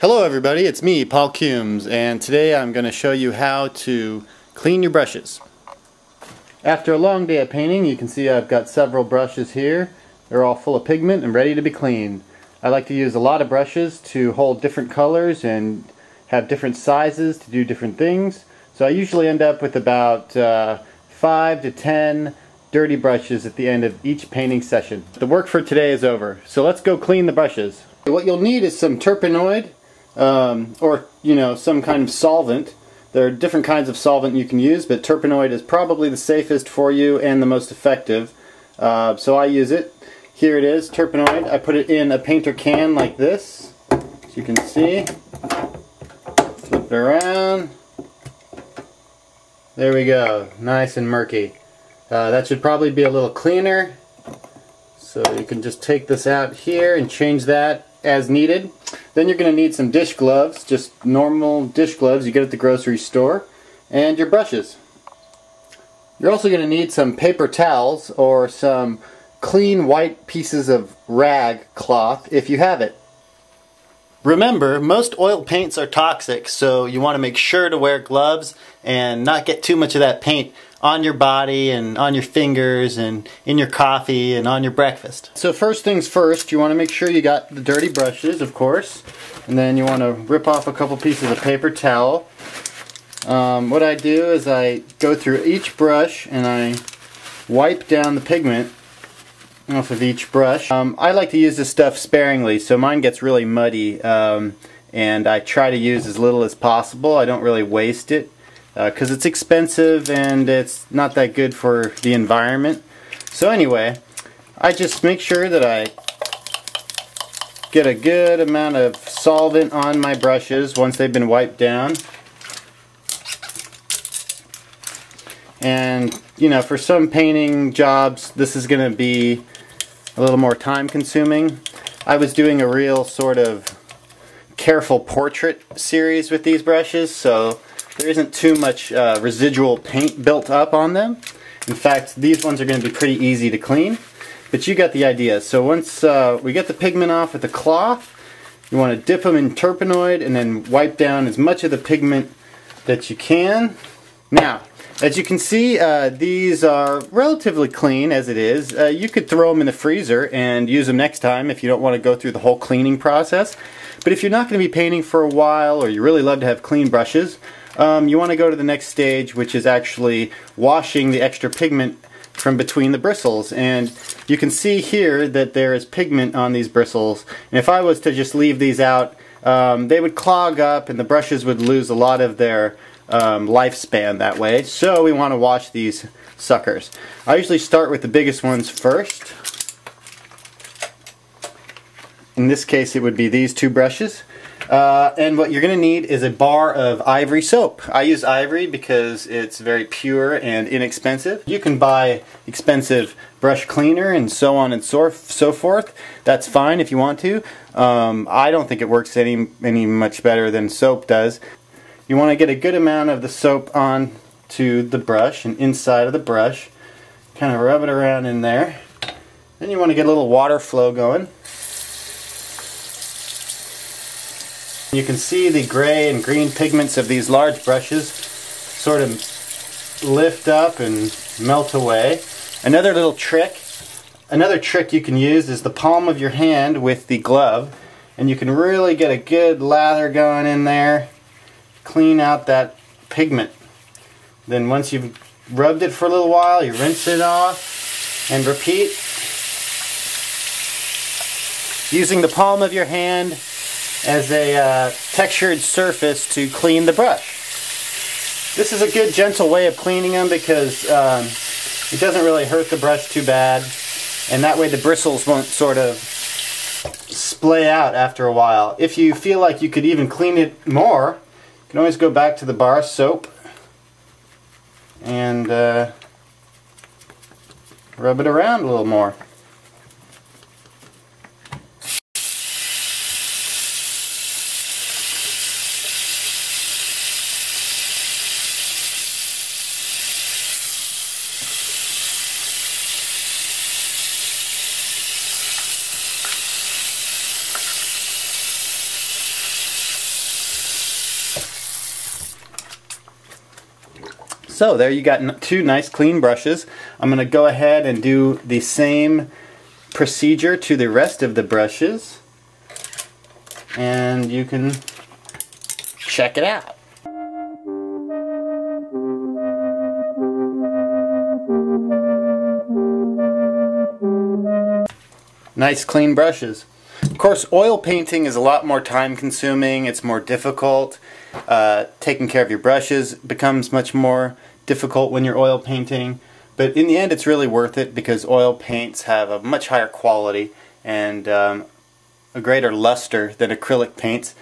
Hello everybody, it's me, Paul Cumes, and today I'm going to show you how to clean your brushes. After a long day of painting, you can see I've got several brushes here. They're all full of pigment and ready to be cleaned. I like to use a lot of brushes to hold different colors and have different sizes to do different things. So I usually end up with about uh, 5 to 10 dirty brushes at the end of each painting session. The work for today is over, so let's go clean the brushes. What you'll need is some Turpenoid, um, or you know some kind of solvent. There are different kinds of solvent you can use, but Turpenoid is probably the safest for you and the most effective. Uh, so I use it. Here it is, Turpenoid. I put it in a painter can like this, as you can see. Flip it around. There we go, nice and murky. Uh, that should probably be a little cleaner. So you can just take this out here and change that as needed. Then you're going to need some dish gloves, just normal dish gloves you get at the grocery store, and your brushes. You're also going to need some paper towels or some clean white pieces of rag cloth if you have it. Remember, most oil paints are toxic, so you want to make sure to wear gloves and not get too much of that paint on your body and on your fingers and in your coffee and on your breakfast. So first things first, you want to make sure you got the dirty brushes, of course, and then you want to rip off a couple pieces of paper towel. Um, what I do is I go through each brush and I wipe down the pigment off of each brush. Um, I like to use this stuff sparingly, so mine gets really muddy, um, and I try to use as little as possible. I don't really waste it, because uh, it's expensive and it's not that good for the environment. So anyway, I just make sure that I get a good amount of solvent on my brushes once they've been wiped down. And, you know, for some painting jobs, this is going to be a little more time consuming. I was doing a real sort of careful portrait series with these brushes, so there isn't too much uh, residual paint built up on them. In fact, these ones are going to be pretty easy to clean, but you got the idea. So once uh, we get the pigment off with the cloth, you want to dip them in Turpenoid and then wipe down as much of the pigment that you can. Now, as you can see, uh, these are relatively clean as it is. Uh, you could throw them in the freezer and use them next time if you don't want to go through the whole cleaning process. But if you're not going to be painting for a while or you really love to have clean brushes, um, you want to go to the next stage which is actually washing the extra pigment from between the bristles and you can see here that there is pigment on these bristles and if I was to just leave these out um, they would clog up and the brushes would lose a lot of their um, lifespan that way. So we want to wash these suckers. I usually start with the biggest ones first. In this case it would be these two brushes. Uh, and what you're going to need is a bar of ivory soap. I use ivory because it's very pure and inexpensive. You can buy expensive brush cleaner and so on and so, so forth. That's fine if you want to. Um, I don't think it works any, any much better than soap does. You want to get a good amount of the soap on to the brush and inside of the brush. Kind of rub it around in there. Then you want to get a little water flow going. You can see the gray and green pigments of these large brushes sort of lift up and melt away. Another little trick, another trick you can use is the palm of your hand with the glove and you can really get a good lather going in there clean out that pigment. Then once you've rubbed it for a little while, you rinse it off and repeat. Using the palm of your hand as a uh, textured surface to clean the brush. This is a good gentle way of cleaning them because um, it doesn't really hurt the brush too bad and that way the bristles won't sort of splay out after a while. If you feel like you could even clean it more, can always go back to the bar soap and uh, rub it around a little more. So there you got two nice clean brushes. I'm going to go ahead and do the same procedure to the rest of the brushes and you can check it out. Nice clean brushes. Of course, oil painting is a lot more time consuming, it's more difficult. Uh, taking care of your brushes becomes much more difficult when you're oil painting. But in the end, it's really worth it because oil paints have a much higher quality and um, a greater luster than acrylic paints.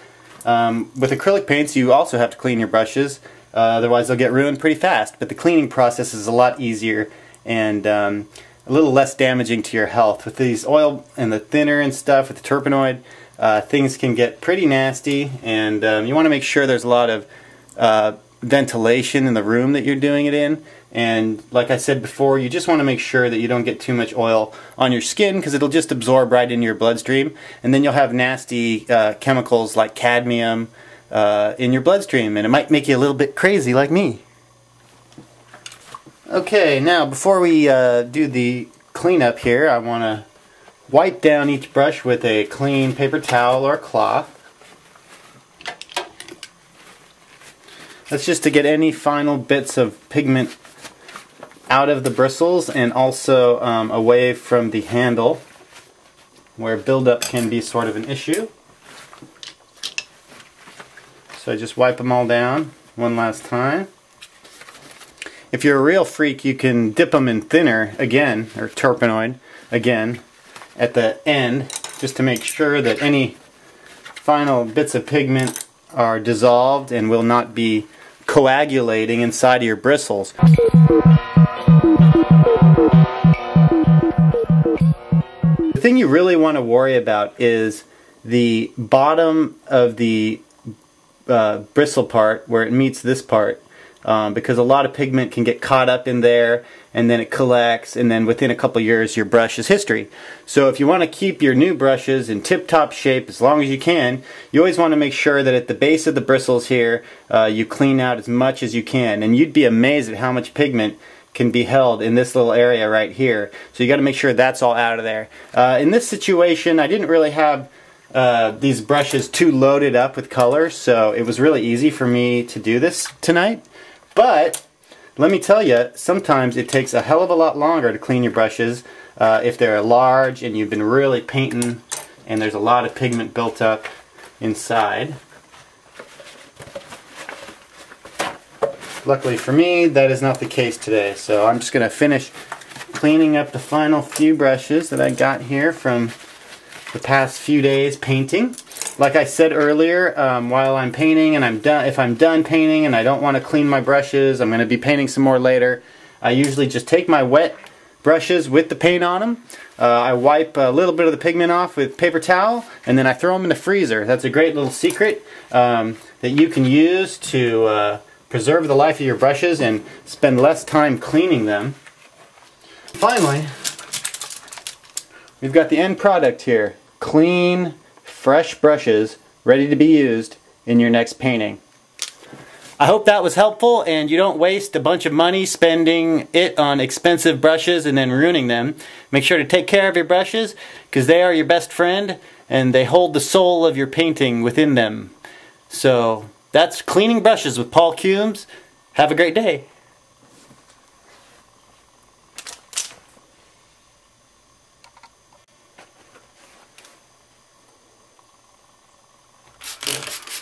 Um, with acrylic paints, you also have to clean your brushes, uh, otherwise they'll get ruined pretty fast. But the cleaning process is a lot easier and um, a little less damaging to your health. With these oil and the thinner and stuff, with the Turpenoid, uh, things can get pretty nasty, and um, you want to make sure there's a lot of uh, ventilation in the room that you're doing it in. And like I said before, you just want to make sure that you don't get too much oil on your skin because it'll just absorb right into your bloodstream. And then you'll have nasty uh, chemicals like cadmium uh, in your bloodstream. And it might make you a little bit crazy like me. Okay, now before we uh, do the cleanup here, I want to wipe down each brush with a clean paper towel or cloth. That's just to get any final bits of pigment out of the bristles and also um, away from the handle where buildup can be sort of an issue. So I just wipe them all down one last time. If you're a real freak, you can dip them in thinner again, or Turpenoid again, at the end, just to make sure that any final bits of pigment are dissolved and will not be coagulating inside of your bristles. The thing you really want to worry about is the bottom of the uh, bristle part where it meets this part um, because a lot of pigment can get caught up in there and then it collects and then within a couple years your brush is history. So if you want to keep your new brushes in tip-top shape as long as you can, you always want to make sure that at the base of the bristles here uh, you clean out as much as you can and you'd be amazed at how much pigment can be held in this little area right here. So you got to make sure that's all out of there. Uh, in this situation I didn't really have uh, these brushes too loaded up with color so it was really easy for me to do this tonight. But let me tell you, sometimes it takes a hell of a lot longer to clean your brushes uh, if they're large and you've been really painting and there's a lot of pigment built up inside. Luckily for me, that is not the case today. So I'm just going to finish cleaning up the final few brushes that I got here from the past few days painting. Like I said earlier, um, while I'm painting and I'm done, if I'm done painting and I don't want to clean my brushes, I'm going to be painting some more later. I usually just take my wet brushes with the paint on them. Uh, I wipe a little bit of the pigment off with paper towel and then I throw them in the freezer. That's a great little secret um, that you can use to uh, preserve the life of your brushes and spend less time cleaning them. Finally, we've got the end product here. Clean fresh brushes ready to be used in your next painting. I hope that was helpful and you don't waste a bunch of money spending it on expensive brushes and then ruining them. Make sure to take care of your brushes because they are your best friend and they hold the soul of your painting within them. So that's cleaning brushes with Paul Cumes. Have a great day. Thank